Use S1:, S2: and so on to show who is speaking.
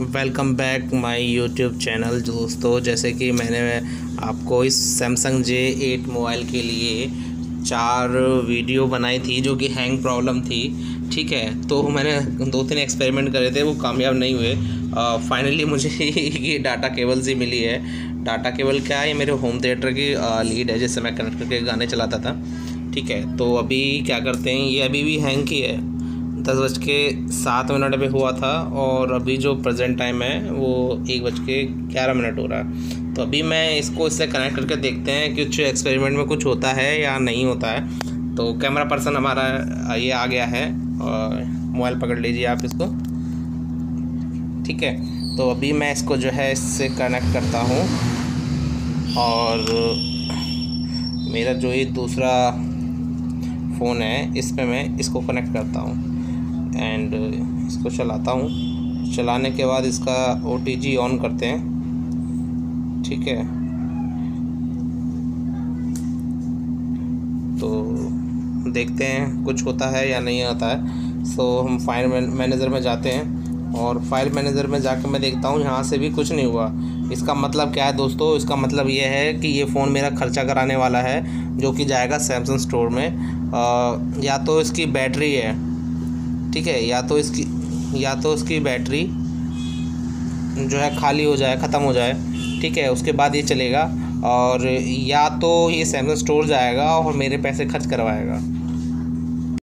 S1: Welcome back my YouTube channel दोस्तों। जैसे कि मैंने आपको इस सैमसंग जे एट मोबाइल के लिए चार वीडियो बनाई थी, जो कि हैंग प्रॉब्लम थी। ठीक है तो मैंने दो तीन एक्सपेरिमेंट करे थे, वो कामयाब नहीं हुए। फाइनली मुझे ये डाटा केबल ही मिली है। डाटा केबल क्या है ये मेरे होम थिएटर की लीड है, जिससे मैं कनेक्ट करके गाने चलाता था। ठीक है तो अभी क्या करते हैं, ये अभी भी हैंग की है। दस बज के सात मिनट पे हुआ था और अभी जो प्रेजेंट टाइम है, वो एक बज के ग्यारह मिनट हो रहा है। तो अभी मैं इसको इससे कनेक्ट करके देखते हैं कि कुछ एक्सपेरिमेंट में कुछ होता है या नहीं होता है। तो कैमरा पर्सन हमारा, ये आ गया है, और मोबाइल पकड़ लीजिए आप इसको। ठीक है तो अभी मैं इसको जो है, इससे कनेक्ट करता हूँ। और मेरा जो ये दूसरा फ़ोन है इस पर मैं इसको कनेक्ट करता हूँ। एंड इसको चलाता हूँ। चलाने के बाद इसका ओटीजी ऑन करते हैं। ठीक है। तो देखते हैं कुछ होता है या नहीं होता है। सो हम फ़ाइल मैनेजर में जाते हैं और फ़ाइल मैनेजर में जाकर मैं देखता हूँ यहाँ से भी कुछ नहीं हुआ। इसका मतलब क्या है दोस्तों? इसका मतलब ये है कि ये फ़ोन मेरा ख़र्चा कराने वाला है जो कि जाएगा सैमसंग स्टोर में। आ, या तो इसकी बैटरी है ठीक है, या तो इसकी, या तो इसकी बैटरी जो है खाली हो जाए, ख़त्म हो जाए, ठीक है, उसके बाद ये चलेगा और या तो ये सैमसंग स्टोर जाएगा और मेरे पैसे खर्च करवाएगा।